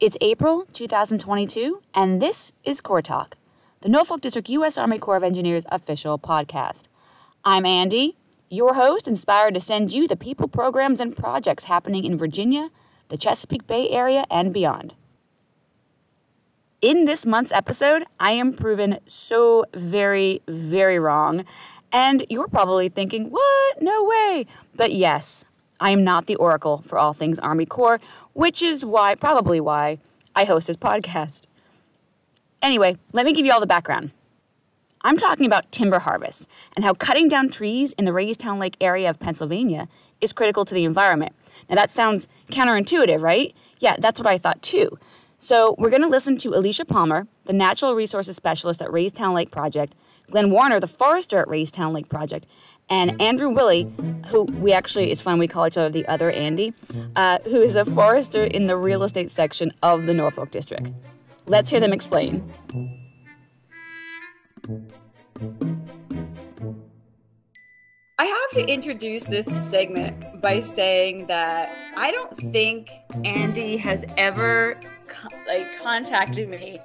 It's April 2022, and this is Corps Talk, the Norfolk District U.S. Army Corps of Engineers official podcast. I'm Andy, your host, inspired to send you the people, programs, and projects happening in Virginia, the Chesapeake Bay area, and beyond. In this month's episode, I am proven so very, very wrong. And you're probably thinking, what? No way. But yes, I am not the oracle for all things Army Corps, which is why, probably why, I host this podcast. Anyway, let me give you all the background. I'm talking about timber harvest and how cutting down trees in the Raystown Lake area of Pennsylvania is critical to the environment. Now, that sounds counterintuitive, right? Yeah, that's what I thought too. So, we're going to listen to Alisha Palmer, the Natural Resources Specialist at Raystown Lake Project, Glenn Warner, the Forester at Raystown Lake Project, and Andrew Wiley, who we actually, it's fun, we call each other the other Andy, uh, who is a forester in the real estate section of the Norfolk District. Let's hear them explain. I have to introduce this segment by saying that I don't think Andy has ever like contacted me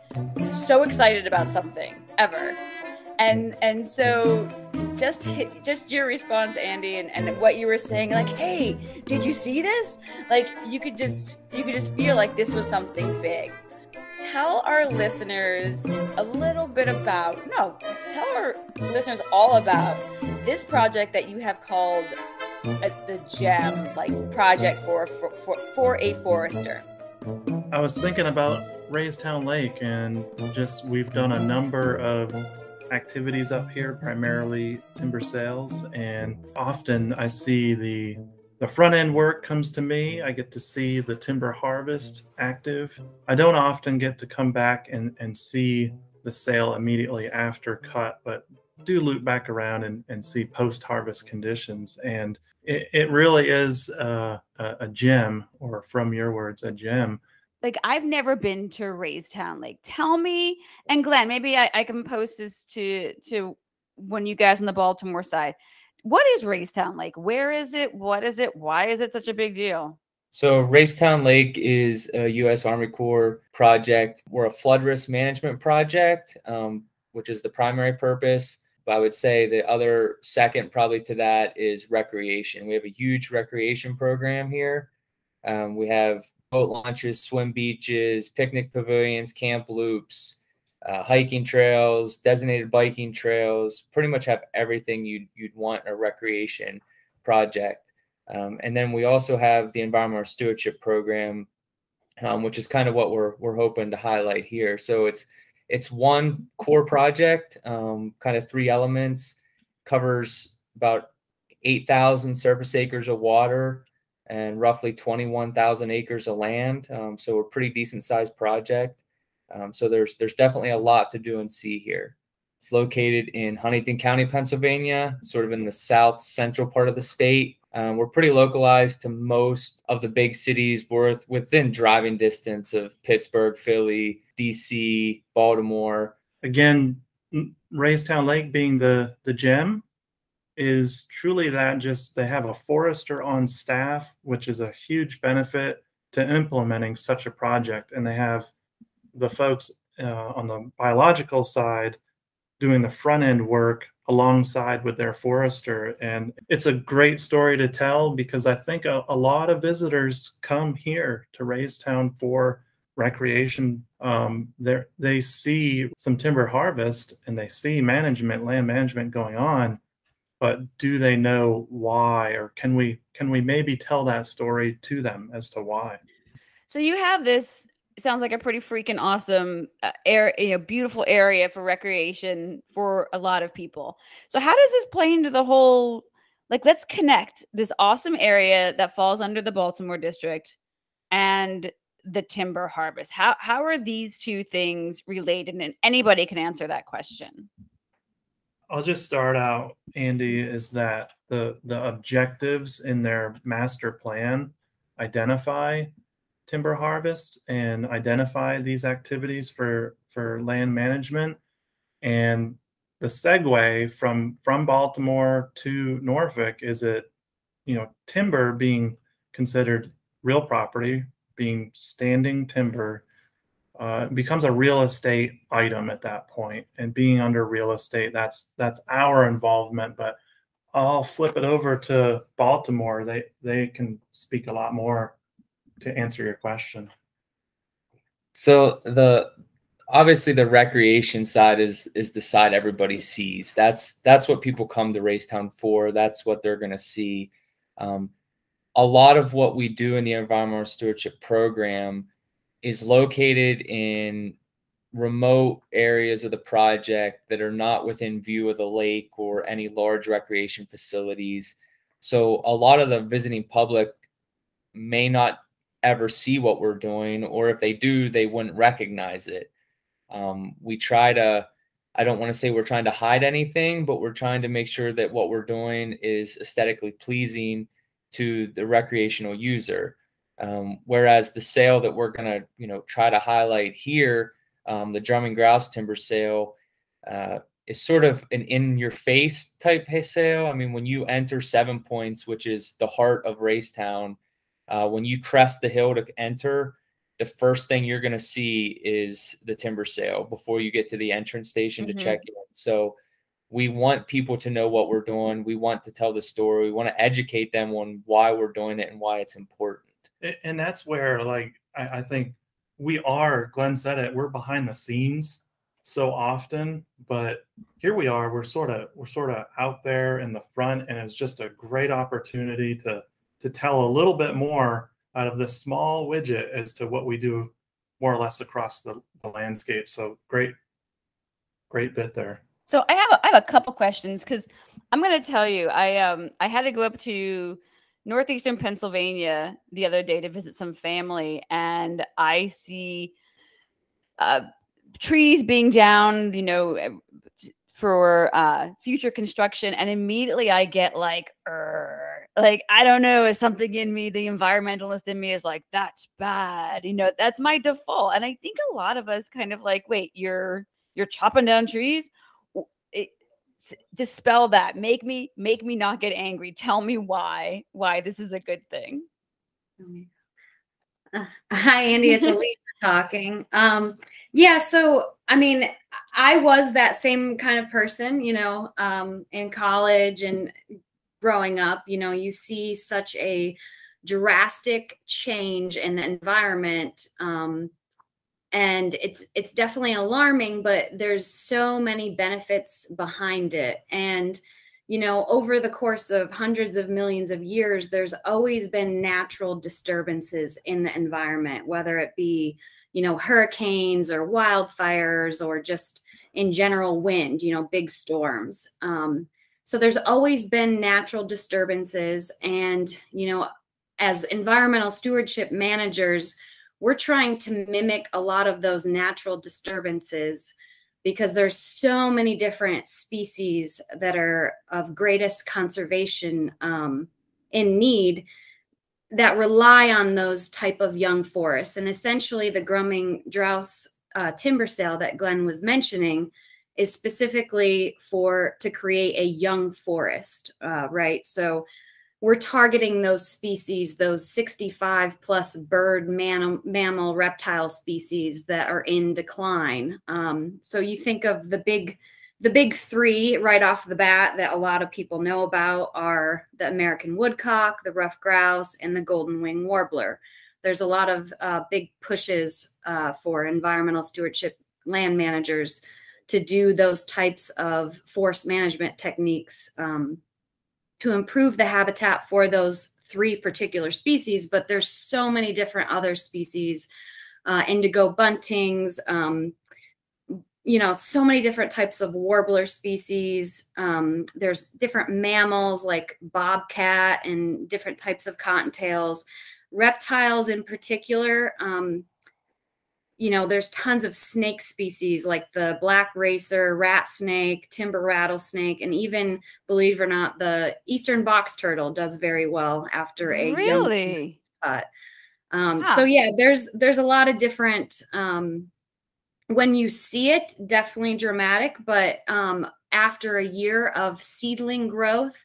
so excited about something ever and and so just just your response andy and, and what you were saying like hey did you see this? Like you could just you could just feel like this was something big. Tell our listeners a little bit about no tell our listeners all about this project that you have called a, the gem like project for, for for for a forester. I was thinking about Raystown Lake and just we've done a number of activities up here, primarily timber sales, and often I see the the front end work comes to me. I get to see the timber harvest active. I don't often get to come back and, and see the sale immediately after cut, but do loop back around and, and see post harvest conditions. And it, it really is uh, a, a gem, or from your words, a gem like I've never been to Raystown Lake. Tell me, and Glenn, maybe I, I can post this to to when you guys on the Baltimore side. What is Raystown Lake? Where is it? What is it? Why is it such a big deal? So Raystown Lake is a U.S. Army Corps project. We're a flood risk management project, um, which is the primary purpose. But I would say the other second, probably to that, is recreation. We have a huge recreation program here. Um, we have boat launches, swim beaches, picnic pavilions, camp loops, uh, hiking trails, designated biking trails. Pretty much have everything you'd you'd want a recreation project. Um, and then we also have the environmental stewardship program, um, which is kind of what we're we're hoping to highlight here. So it's it's one core project, um, kind of three elements, covers about 8,000 surface acres of water, and roughly 21,000 acres of land. Um, so a pretty decent sized project. Um, so there's there's definitely a lot to do and see here. It's located in Huntingdon County, Pennsylvania, sort of in the south central part of the state. Um, we're pretty localized to most of the big cities. We're within driving distance of Pittsburgh, Philly, DC, Baltimore. Again, Raystown Lake being the the gem is truly that just they have a forester on staff, which is a huge benefit to implementing such a project. And they have the folks uh, on the biological side doing the front end work alongside with their forester. And it's a great story to tell because I think a, a lot of visitors come here to Raystown for recreation. Um, they see some timber harvest and they see management, land management going on but do they know why or can we can we maybe tell that story to them as to why? So you have this sounds like a pretty freaking awesome uh, area you know beautiful area for recreation for a lot of people. So how does this play into the whole like let's connect this awesome area that falls under the baltimore district and the timber harvest. How how are these two things related? And anybody can answer that question I'll just start out, Andy, is that the the objectives in their master plan identify timber harvest and identify these activities for for land management. And the segue from from Baltimore to Norfolk is it you know timber being considered real property being standing timber uh, becomes a real estate item at that point. And being under real estate that's that's our involvement but i'll flip it over to baltimore. They they can speak a lot more to answer your question. So the obviously the recreation side is is the side everybody sees. That's that's what people come to raystown for. That's what they're going to see. Um, a lot of what we do in the environmental stewardship program is located in remote areas of the project that are not within view of the lake or any large recreation facilities. So a lot of the visiting public may not ever see what we're doing, or if they do, they wouldn't recognize it. Um, we try to, I don't want to say we're trying to hide anything, but we're trying to make sure that what we're doing is aesthetically pleasing to the recreational user. Um, whereas the sale that we're going to, you know, try to highlight here, um, the and grouse timber sale, uh, is sort of an in-your-face type sale. I mean, when you enter Seven Points, which is the heart of Raystown, uh, when you crest the hill to enter, the first thing you're going to see is the timber sale before you get to the entrance station mm-hmm. to check in. So we want people to know what we're doing. We want to tell the story. We want to educate them on why we're doing it and why it's important and that's where like I, I think we are glenn said it we're behind the scenes so often but here we are we're sort of we're sort of out there in the front and it's just a great opportunity to to tell a little bit more out of this small widget as to what we do more or less across the, the landscape so great great bit there. So i have a, I have a couple questions because i'm going to tell you i um i had to go up to northeastern Pennsylvania the other day to visit some family, and I see uh, trees being down, you know, eh, for uh, future construction, and immediately I get like, like I don't know, is something in me, the environmentalist in me is like, that's bad, you know, that's my default, and I think a lot of us kind of like, wait, you're you're chopping down trees dispel that. Make me make me not get angry. Tell me why why this is a good thing. Uh, hi andy it's alisha talking. Um yeah so i mean i was that same kind of person you know um in college and growing up you know you see such a drastic change in the environment um and it's it's definitely alarming but there's so many benefits behind it. And you know over the course of hundreds of millions of years there's always been natural disturbances in the environment whether it be you know hurricanes or wildfires or just in general wind you know big storms. Um, so there's always been natural disturbances. And you know as environmental stewardship managers we're trying to mimic a lot of those natural disturbances because there's so many different species that are of greatest conservation um, in need that rely on those type of young forests. And essentially the drumming grouse uh, timber sale that glenn was mentioning is specifically for to create a young forest uh, right? So we're targeting those species, those 65 plus bird, man, mammal, reptile species that are in decline. Um, so you think of the big, the big three right off the bat that a lot of people know about are the American woodcock, the ruffed grouse, and the golden wing warbler. There's a lot of uh, big pushes uh, for environmental stewardship land managers to do those types of forest management techniques um, to improve the habitat for those three particular species, but there's so many different other species, uh, indigo buntings, um, you know, so many different types of warbler species. Um, there's different mammals like bobcat and different types of cottontails. Reptiles in particular, um, you know, there's tons of snake species like the black racer, rat snake, timber rattlesnake, and even, believe it or not, the eastern box turtle does very well after a really cut. Um, wow. So yeah, there's there's a lot of different. Um, when you see it, definitely dramatic, but um, after a year of seedling growth,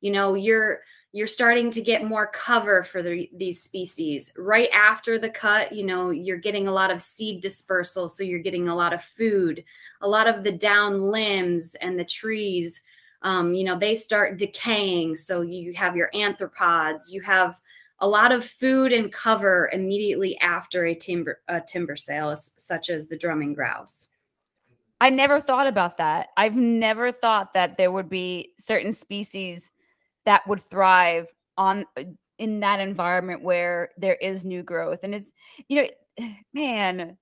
you know, you're you're starting to get more cover for the, these species. Right after the cut you know you're getting a lot of seed dispersal so you're getting a lot of food. A lot of the down limbs and the trees um, you know they start decaying. So you have your arthropods, you have a lot of food and cover immediately after a timber a timber sale such as the drumming grouse. I never thought about that. I've never thought that there would be certain species that would thrive on uh, in that environment where there is new growth and it's you know man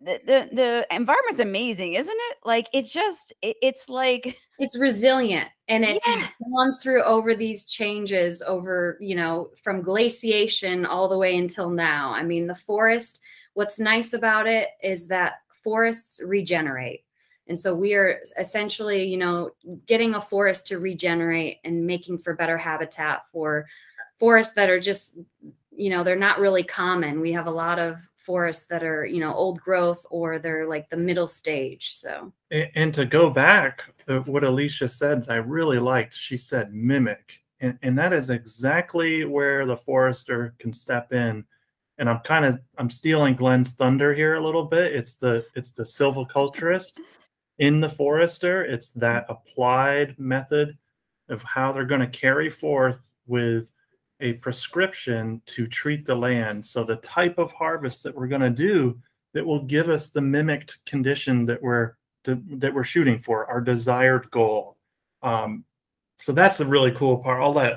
the the, the environment's amazing isn't it? Like it's just it, it's like it's resilient and it's yeah. gone through over these changes over you know from glaciation all the way until now. I mean the forest what's nice about it is that forests regenerate and so we are essentially, you know, getting a forest to regenerate and making for better habitat for forests that are just, you know, they're not really common. We have a lot of forests that are, you know, old growth or they're like the middle stage. So, and, to go back, what Alisha said, I really liked. She said mimic. And, and that is exactly where the forester can step in and I'm kind of I'm stealing Glenn's thunder here a little bit. It's the it's the silviculturist in the forester. It's that applied method of how they're going to carry forth with a prescription to treat the land. So the type of harvest that we're going to do that will give us the mimicked condition that we're that we're shooting for, our desired goal. Um, so that's the really cool part. I'll let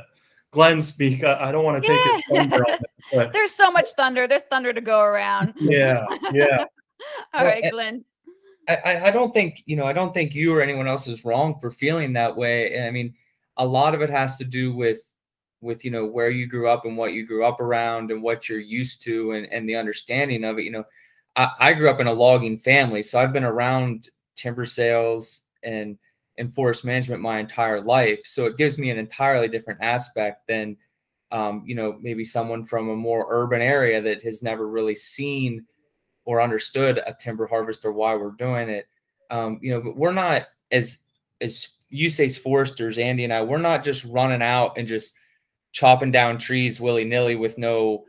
Glenn speak. I, I don't want to take his thunder it, but... There's so much thunder. There's thunder to go around. Yeah, yeah. All well, right, Glenn. I, I don't think you know I don't think you or anyone else is wrong for feeling that way. And I mean, a lot of it has to do with with you know where you grew up and what you grew up around and what you're used to and and the understanding of it. You know, I, I grew up in a logging family, so I've been around timber sales and and forest management my entire life. So it gives me an entirely different aspect than um, you know maybe someone from a more urban area that has never really seen or understood a timber harvest or why we're doing it. Um, you know, but we're not as as USACE foresters, Andy and I, we're not just running out and just chopping down trees willy nilly with no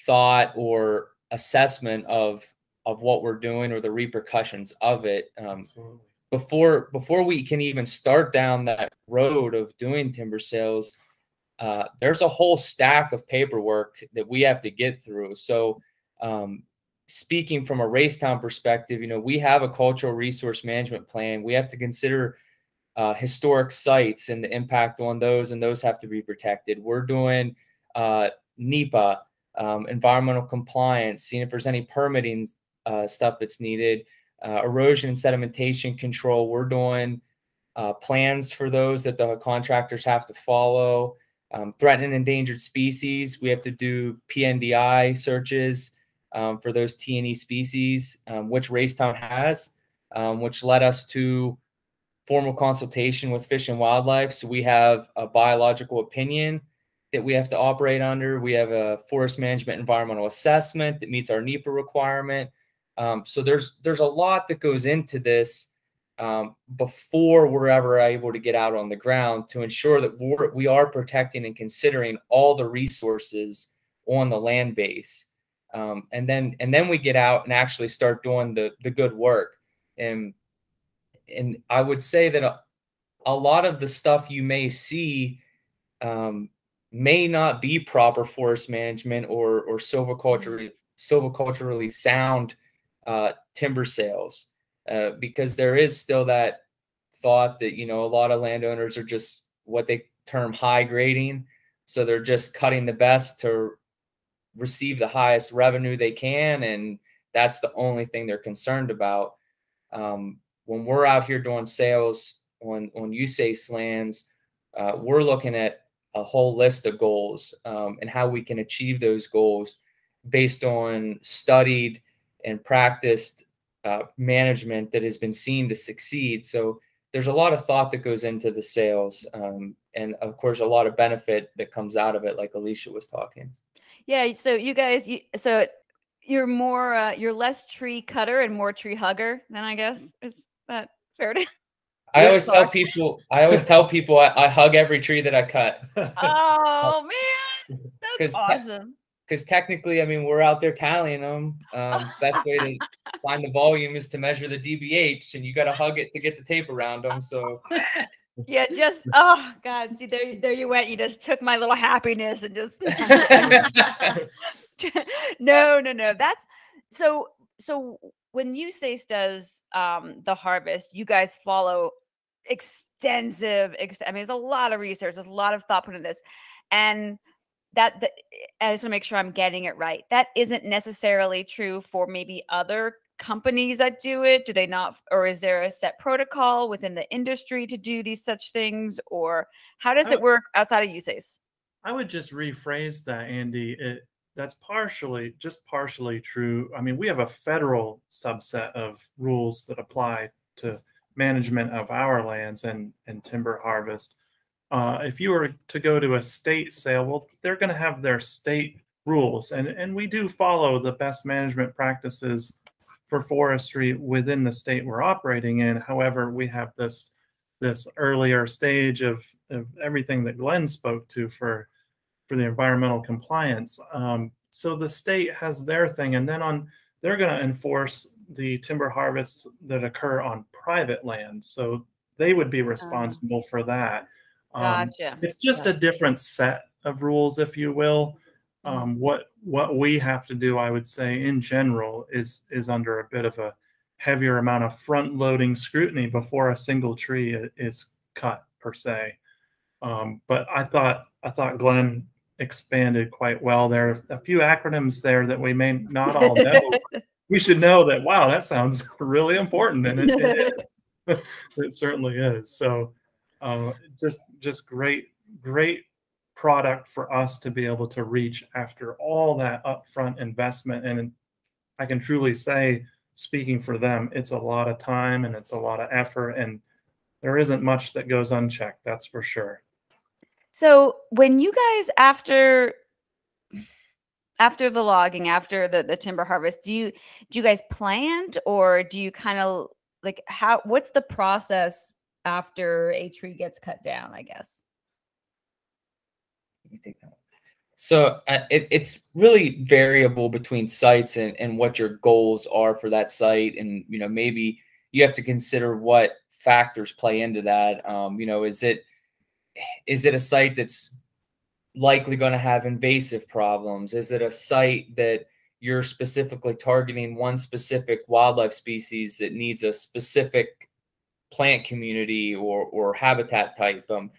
thought or assessment of of what we're doing or the repercussions of it. Um, before before we can even start down that road of doing timber sales, uh, there's a whole stack of paperwork that we have to get through. So um, speaking from a Raystown perspective, you know, we have a cultural resource management plan. We have to consider uh, historic sites and the impact on those, and those have to be protected. We're doing uh, NEPA, um, environmental compliance, seeing if there's any permitting uh, stuff that's needed, uh, erosion and sedimentation control. We're doing uh, plans for those that the contractors have to follow. Um, threatened and endangered species, we have to do PNDI searches um, for those TNE species, um, which Raystown has, um, which led us to formal consultation with Fish and Wildlife. So we have a biological opinion that we have to operate under. We have a forest management environmental assessment that meets our NEPA requirement. Um, so there's there's a lot that goes into this um, before we're ever able to get out on the ground to ensure that we're, we are protecting and considering all the resources on the land base um, and then and then we get out and actually start doing the the good work. And and i would say that a, a lot of the stuff you may see um, may not be proper forest management or or silviculturally silviculturally sound uh, timber sales uh, because there is still that thought that you know a lot of landowners are just what they term high grading. So they're just cutting the best to receive the highest revenue they can, and that's the only thing they're concerned about. Um, when we're out here doing sales on on USACE lands, uh, we're looking at a whole list of goals um, and how we can achieve those goals based on studied and practiced uh, management that has been seen to succeed. So there's a lot of thought that goes into the sales, um, and of course, a lot of benefit that comes out of it, like Alisha was talking. Yeah, so you guys, you, so you're more, uh, you're less tree cutter and more tree hugger. Then I guess is that fair to? I always tell people. I always tell people I, I hug every tree that I cut. oh man, that's awesome. Because te- technically, I mean, we're out there tallying them. Um, best way to find the volume is to measure the dBH, and you got to hug it to get the tape around them. So. Yeah, just oh god, see there, there you went. You just took my little happiness and just no, no, no. That's so. So when USACE does um, the harvest, you guys follow extensive. Ex- I mean, there's a lot of research. There's a lot of thought put in this, and that, that I just want to make sure I'm getting it right. That isn't necessarily true for maybe other companies that do it. Do they not, or is there a set protocol within the industry to do these such things, or how does it work outside of USACE? I would just rephrase that, Andy. It, that's partially just partially true. I mean, we have a federal subset of rules that apply to management of our lands and, and timber harvest. Uh, if you were to go to a state sale, well, they're going to have their state rules, and and we do follow the best management practices for forestry within the state we're operating in. However, we have this this earlier stage of, of everything that Glenn spoke to for for the environmental compliance. Um, so the state has their thing, and then on they're going to enforce the timber harvests that occur on private land. So they would be uh-huh. responsible for that. Um, gotcha. It's just a different set of rules, if you will. Mm-hmm. Um, what what we have to do, I would say, in general, is is under a bit of a heavier amount of front loading scrutiny before a single tree is cut per se. Um, but I thought I thought Glenn expanded quite well. There are a few acronyms there that we may not all know. we should know that, wow, that sounds really important. And it, it, it certainly is. So uh, just, just great, great product for us to be able to reach after all that upfront investment. And I can truly say, speaking for them, it's a lot of time and it's a lot of effort. And there isn't much that goes unchecked, that's for sure. So when you guys after after the logging, after the, the timber harvest, do you do you guys plant or do you kind of like how what's the process after a tree gets cut down, I guess? So uh, it, it's really variable between sites and, and what your goals are for that site. And, you know, maybe you have to consider what factors play into that. Um, you know, is it, is it a site that's likely going to have invasive problems? Is it a site that you're specifically targeting one specific wildlife species that needs a specific plant community or, or habitat type? Um,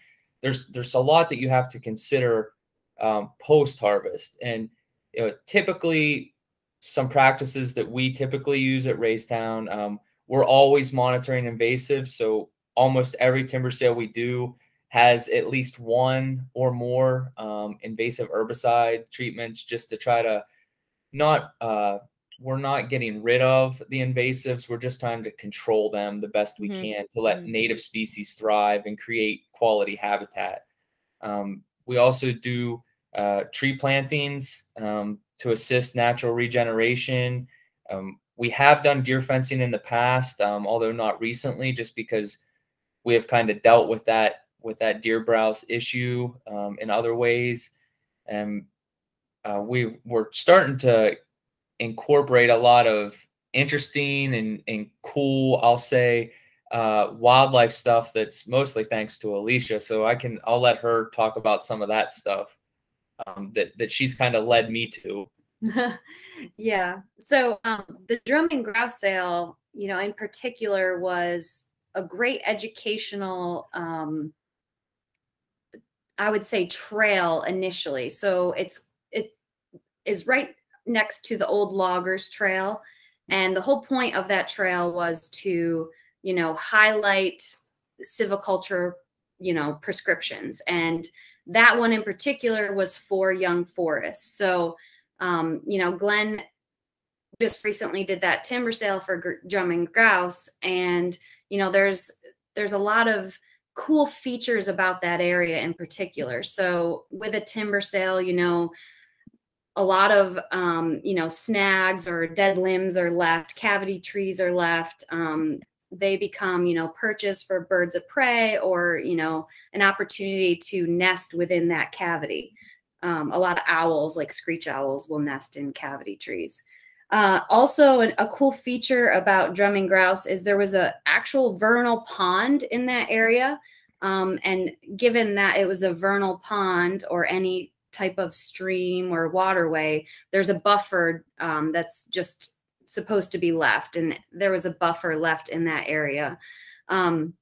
there's there's a lot that you have to consider um, post harvest, and you know, typically some practices that we typically use at Raystown, um, we're always monitoring invasives. So almost every timber sale we do has at least one or more um, invasive herbicide treatments just to try to not uh, we're not getting rid of the invasives we're just trying to control them the best we mm-hmm. can to let mm-hmm. native species thrive and create quality habitat um, we also do uh, tree plantings um, to assist natural regeneration um, we have done deer fencing in the past um, although not recently just because we have kind of dealt with that with that deer browse issue um, in other ways. And uh, we we're starting to incorporate a lot of interesting and, and cool, I'll say, uh, wildlife stuff that's mostly thanks to Alisha. So I can I'll let her talk about some of that stuff um, that that she's kind of led me to. yeah. So um, the drumming grouse sale, you know, in particular, was a great educational um, I would say trail initially. So it's it is right next to the old loggers trail. And the whole point of that trail was to, you know, highlight silviculture, you know, prescriptions. And that one in particular was for young forests. So, um, you know, Glenn just recently did that timber sale for drumming grouse. And, you know, there's, there's a lot of cool features about that area in particular. So with a timber sale, you know, a lot of um, you know snags or dead limbs are left, cavity trees are left. Um, they become, you know, purchased for birds of prey or, you know, an opportunity to nest within that cavity. Um, a lot of owls, like screech owls, will nest in cavity trees. Uh, also, an, a cool feature about drumming grouse is there was a actual vernal pond in that area. Um, and given that it was a vernal pond or any type of stream or waterway, there's a buffer um, that's just supposed to be left. And there was a buffer left in that area. Um,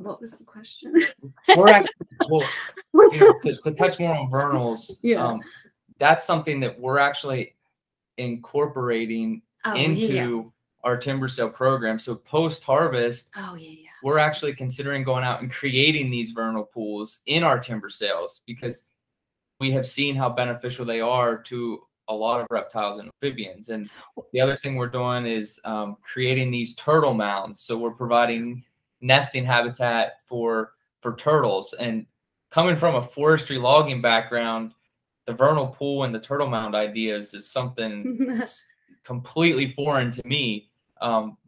what was the question? We're actually, well, you know, to, to, touch more on vernals, yeah. Um, that's something that we're actually incorporating oh, into yeah. our timber sale program. So post harvest, oh yeah, yeah, we're actually considering going out and creating these vernal pools in our timber sales because we have seen how beneficial they are to a lot of reptiles and amphibians. And the other thing we're doing is um, creating these turtle mounds. So we're providing nesting habitat for for turtles. And coming from a forestry logging background, the vernal pool and the turtle mound ideas is something completely foreign to me. Um,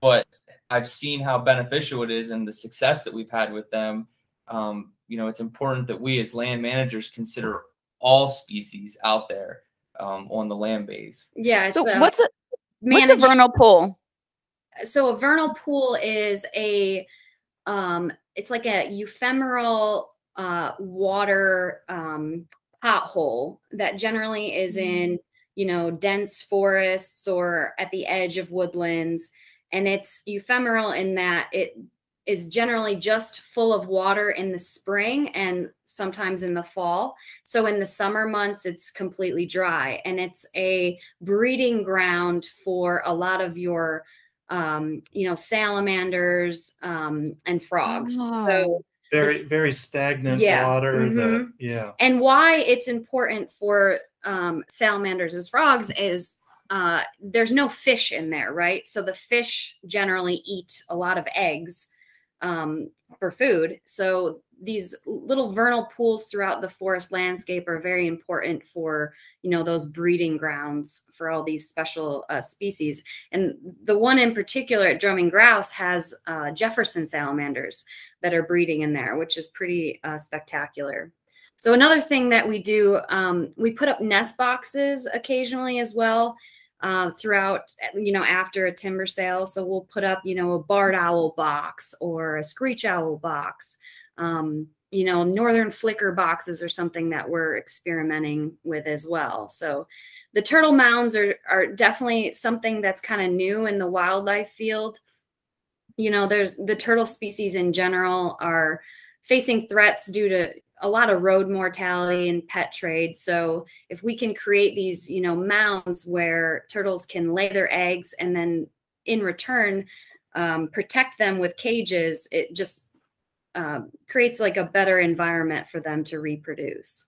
but I've seen how beneficial it is and the success that we've had with them. Um, you know, it's important that we as land managers consider all species out there um, on the land base. Yeah. So what's a what's a vernal pool? So a vernal pool is a um, it's like a ephemeral uh, water um, pothole that generally is mm-hmm. in you know dense forests or at the edge of woodlands and it's ephemeral in that it is generally just full of water in the spring and sometimes in the fall. So in the summer months, it's completely dry and it's a breeding ground for a lot of your, um, you know, salamanders um, and frogs. Oh. So very, this, very stagnant yeah. water. Mm-hmm. That, yeah. And why it's important for um, salamanders as frogs is uh, there's no fish in there, right? So the fish generally eat a lot of eggs um, for food. So these little vernal pools throughout the forest landscape are very important for you know those breeding grounds for all these special uh, species. And the one in particular at Drumming Grouse has uh, Jefferson salamanders that are breeding in there, which is pretty uh, spectacular. So another thing that we do, um, we put up nest boxes occasionally as well uh, throughout, you know, after a timber sale. So we'll put up, you know, a barred owl box or a screech owl box. Um, you know, northern flicker boxes are something that we're experimenting with as well. So the turtle mounds are, are definitely something that's kind of new in the wildlife field. You know, there's the turtle species in general are facing threats due to a lot of road mortality and pet trade. So if we can create these, you know, mounds where turtles can lay their eggs and then in return um, protect them with cages, it just um, creates like a better environment for them to reproduce.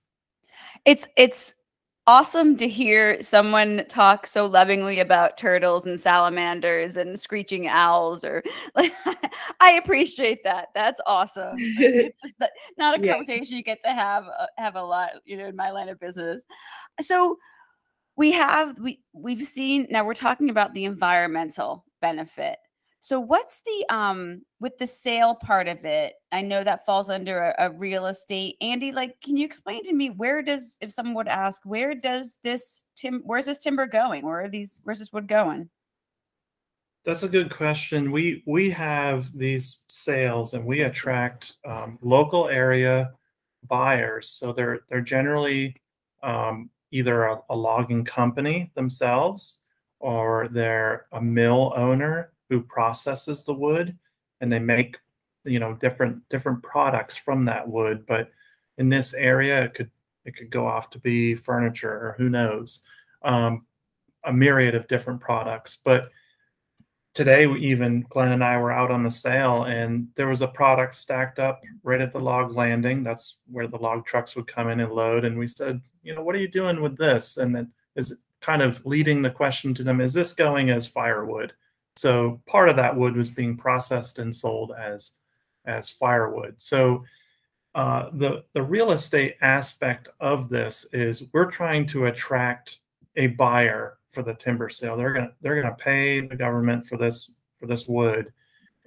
It's it's awesome to hear someone talk so lovingly about turtles and salamanders and screeching owls or like I appreciate that. That's awesome. it's just not a yeah. conversation you get to have uh, have a lot, you know, in my line of business. So we have we we've seen now we're talking about the environmental benefit so what's the um with the sale part of it? I know that falls under a, a, real estate. Andy, like, can you explain to me where does if someone would ask, where does this tim where's this timber going? Where are these where's this wood going? That's a good question. We we have these sales and we attract um, local area buyers. So they're they're generally um, either a, a logging company themselves or they're a mill owner who processes the wood and they make you know different different products from that wood. But in this area it could it could go off to be furniture or who knows um, a myriad of different products. But today we even glenn and i were out on the sale and there was a product stacked up right at the log landing. That's where the log trucks would come in and load and we said you know what are you doing with this? And then is kind of leading the question to them is this going as firewood so part of that wood was being processed and sold as as firewood. So uh, the the real estate aspect of this is we're trying to attract a buyer for the timber sale. They're gonna they're gonna pay the government for this for this wood,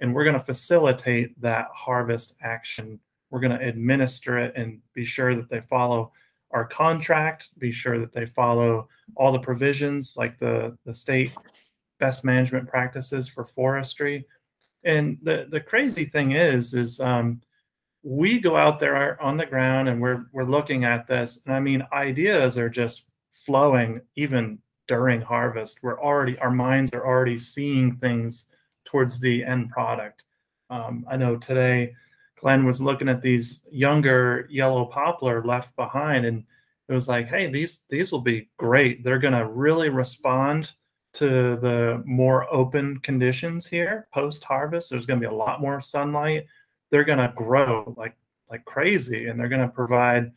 and we're to facilitate that harvest action. We're to administer it and be sure that they follow our contract, be sure that they follow all the provisions like the, the state best management practices for forestry. And the, the crazy thing is, is um, we go out there on the ground and we're, we're looking at this. And I mean, ideas are just flowing even during harvest. We're already, our minds are already seeing things towards the end product. Um, I know today Glenn was looking at these younger yellow poplar left behind, and it was like, hey, these these will be great. They're going to really respond to the more open conditions here post harvest. There's going to be a lot more sunlight. They're going to grow like like crazy, and they're going to provide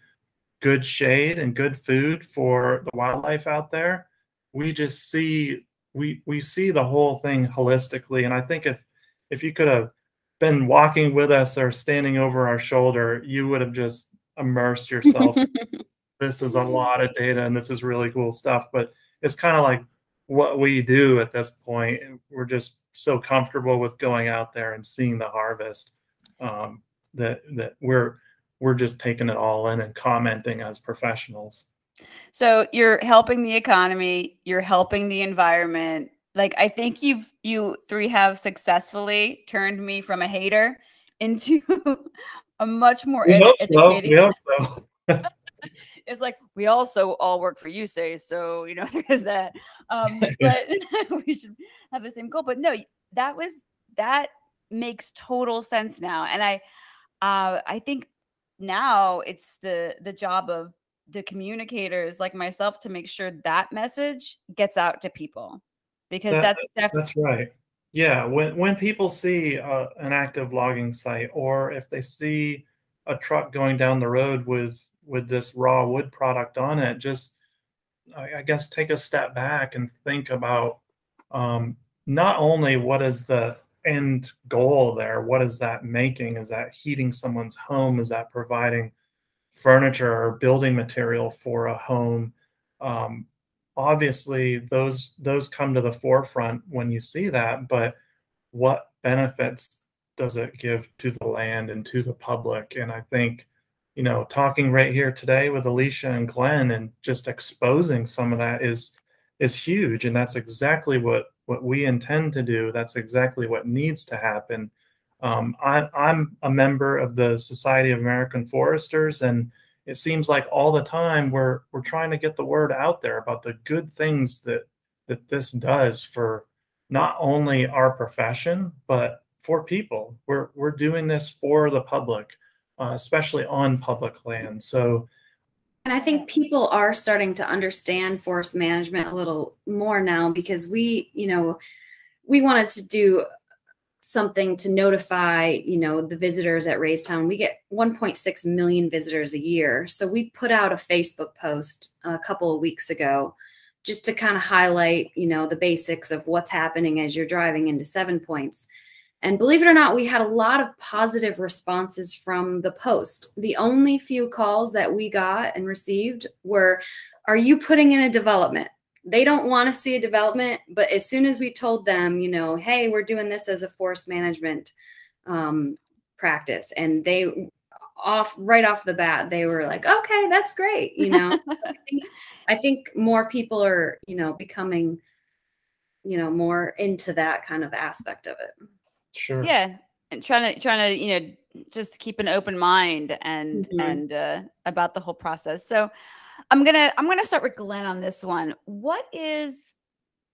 good shade and good food for the wildlife out there. We just see we we see the whole thing holistically, and I think if if you could have been walking with us or standing over our shoulder, you would have just immersed yourself. this is a lot of data and this is really cool stuff. But it's kind of like what we do at this point. We're just so comfortable with going out there and seeing the harvest um, that that we're we're just taking it all in and commenting as professionals. So you're helping the economy, you're helping the environment, like I think you've you three have successfully turned me from a hater into a much more we ed- hope so. We hope so. it's like we also all work for USACE so you know there's that um but we should have the same goal but no that was that makes total sense now and i uh i think now it's the the job of the communicators like myself to make sure that message gets out to people because that, that's that's right. Yeah, when when people see uh, an active logging site, or if they see a truck going down the road with with this raw wood product on it, just I, guess take a step back and think about um, not only what is the end goal there, what is that making? Is that heating someone's home? Is that providing furniture or building material for a home? Um, obviously those those come to the forefront when you see that but what benefits does it give to the land and to the public and i think you know talking right here today with alisha and glenn and just exposing some of that is is huge. And that's exactly what what we intend to do. That's exactly what needs to happen. Um, I, i'm a member of the society of american foresters and it seems like all the time we're we're trying to get the word out there about the good things that that this does for not only our profession but for people. We're we're doing this for the public uh, especially on public land so and i think people are starting to understand forest management a little more now because we you know we wanted to do something to notify, you know, the visitors at Raystown. We get 1.6 million visitors a year. So we put out a Facebook post a couple of weeks ago just to kind of highlight, you know, the basics of what's happening as you're driving into Seven Points. And believe it or not, we had a lot of positive responses from the post. The only few calls that we got and received were, Are you putting in a development? they don't want to see a development but as soon as we told them you know hey we're doing this as a forest management um, practice and they off right off the bat they were like okay that's great you know I, think, I think more people are you know becoming you know more into that kind of aspect of it sure yeah and trying to trying to you know just keep an open mind and mm-hmm. and uh, about the whole process so I'm gonna I'm gonna start with Glenn on this one. What is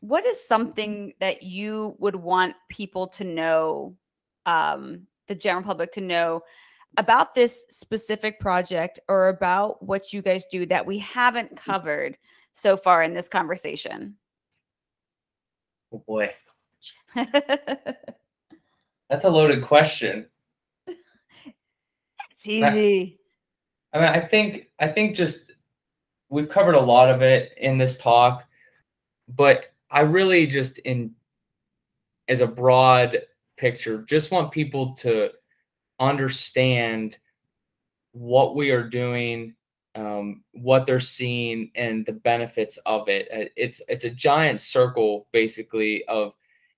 what is something that you would want people to know, um, the general public to know about this specific project or about what you guys do that we haven't covered so far in this conversation? Oh boy. That's a loaded question. It's easy. I mean, I think I think just we've covered a lot of it in this talk, but I really just in as a broad picture, just want people to understand what we are doing, um, what they're seeing, and the benefits of it. Uh, it's it's a giant circle basically of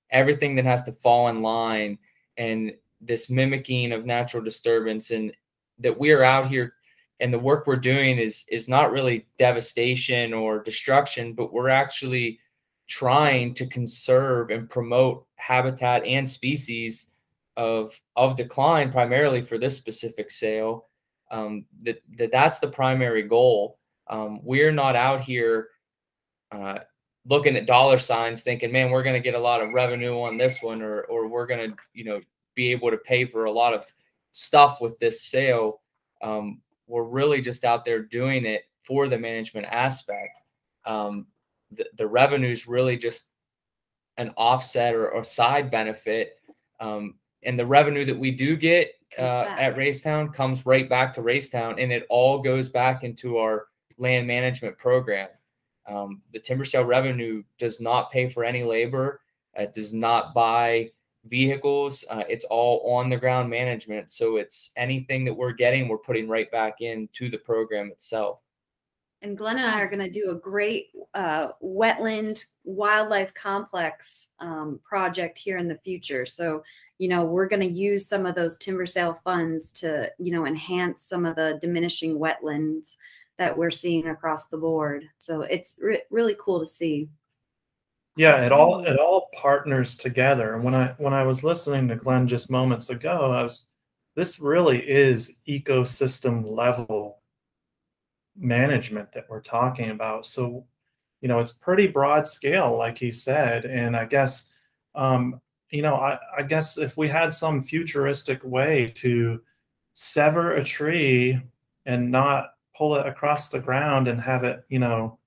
everything that has to fall in line and this mimicking of natural disturbance and that we are out here and the work we're doing is is not really devastation or destruction but we're actually trying to conserve and promote habitat and species of of decline primarily for this specific sale. Um, that, that that's the primary goal. Um, we're not out here uh, looking at dollar signs thinking man we're going to get a lot of revenue on this one or or we're going to you know be able to pay for a lot of stuff with this sale. Um, we're really just out there doing it for the management aspect. Um, the, the revenue is really just an offset or, or side benefit um, and the revenue that we do get uh, at Raystown comes right back to Raystown, and it all goes back into our land management program. Um, the timber sale revenue does not pay for any labor. It does not buy vehicles. Uh, it's all on the ground management. So it's anything that we're getting, we're putting right back into the program itself. And Glenn and I are going to do a great uh, wetland wildlife complex um, project here in the future. So, you know, we're going to use some of those timber sale funds to, you know, enhance some of the diminishing wetlands that we're seeing across the board. So it's re really cool to see. Yeah, it all it all partners together. And When I when I was listening to Glenn just moments ago, I was this really is ecosystem level management that we're talking about. So, you know, it's pretty broad scale, like he said. And I guess, um, you know, I, I guess if we had some futuristic way to sever a tree and not pull it across the ground and have it, you know,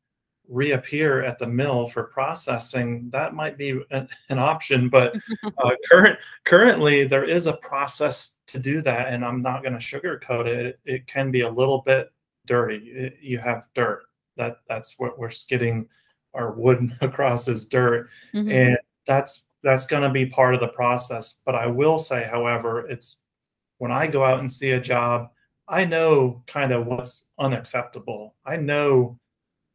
reappear at the mill for processing, that might be an, an option. But uh, current currently, there is a process to do that, and I'm not going to sugarcoat it. it. It can be a little bit dirty. It, you have dirt. That that's what we're skidding our wood across is dirt, mm-hmm. and that's that's going to be part of the process. But I will say, however, it's when I go out and see a job I know kind of what's unacceptable. I know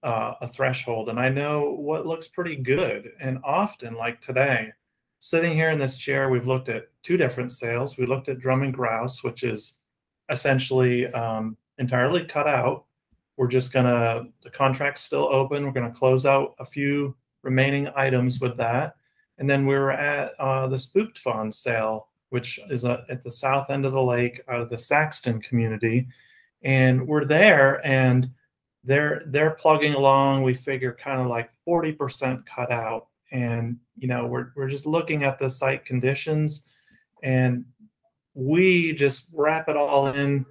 uh, a threshold and I know what looks pretty good. And often, like today, sitting here in this chair, we've looked at two different sales. We looked at drum and grouse, which is essentially um, entirely cut out. We're just gonna, the contract's still open. We're gonna close out a few remaining items with that. And then we were at uh, the spooked fawn sale which is a, at the south end of the lake out of the Saxton community. And we're there and they're they're plugging along. We figure kind of like 40% cut out. And you know, we're we're just looking at the site conditions and we just wrap it all in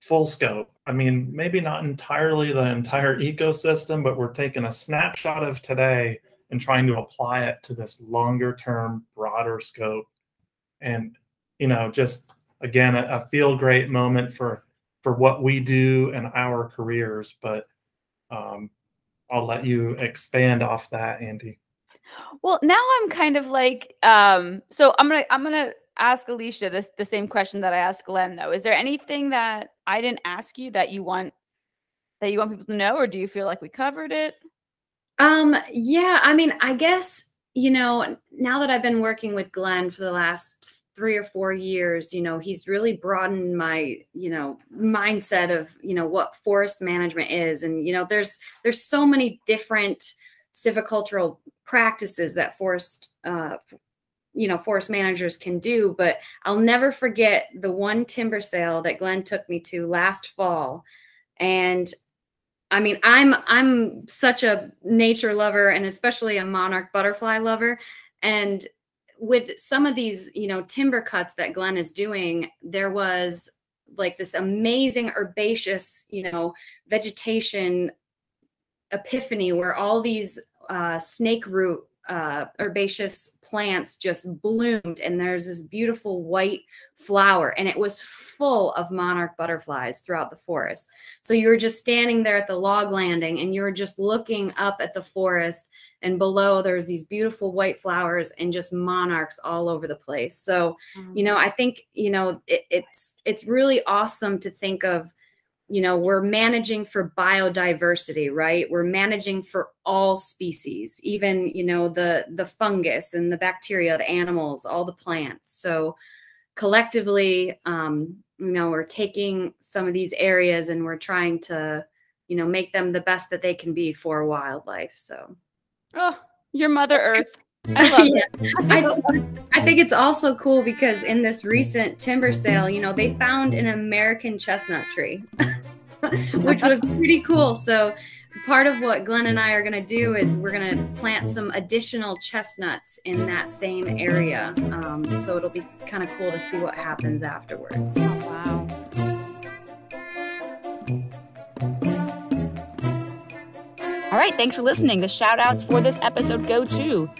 full scope. I mean, maybe not entirely the entire ecosystem, but we're taking a snapshot of today and trying to apply it to this longer term, broader scope and you know just again a, a feel great moment for for what we do and our careers but um, i'll let you expand off that andy. Well now i'm kind of like um so i'm gonna i'm gonna ask alisha this the same question that i asked glenn though. Is there anything that i didn't ask you that you want that you want people to know or do you feel like we covered it? Um yeah i mean i guess you know, now that I've been working with Glenn for the last three or four years, you know, he's really broadened my, you know, mindset of, you know, what forest management is. And, you know, there's there's so many different silvicultural practices that forest uh you know forest managers can do but i'll never forget the one timber sale that glenn took me to last fall and I mean, I'm I'm such a nature lover and especially a monarch butterfly lover. And with some of these, you know, timber cuts that Glenn is doing, there was like this amazing herbaceous, you know, vegetation epiphany where all these uh, snake root uh, herbaceous plants just bloomed and there's this beautiful white flower and it was full of monarch butterflies throughout the forest so you were just standing there at the log landing and you were just looking up at the forest and below there's these beautiful white flowers and just monarchs all over the place so mm-hmm. you know i think you know it, it's it's really awesome to think of you know we're managing for biodiversity right? We're managing for all species even you know the the fungus and the bacteria the animals all the plants. So collectively um you know we're taking some of these areas and we're trying to you know make them the best that they can be for wildlife so. Oh your mother earth I yeah. I, I think it's also cool because in this recent timber sale, you know, they found an American chestnut tree, which was pretty cool. So part of what Glenn and I are going to do is we're going to plant some additional chestnuts in that same area. Um, so it'll be kind of cool to see what happens afterwards. Oh, wow. All right, thanks for listening. The shout outs for this episode go to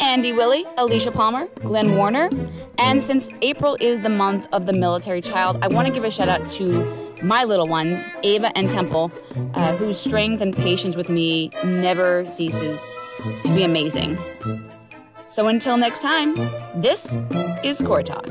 Andy Wiley, Alisha Palmer, Glenn Warner. And since April is the month of the military child, I want to give a shout out to my little ones, Ava and Temple, uh, whose strength and patience with me never ceases to be amazing. So until next time, this is Corps Talk.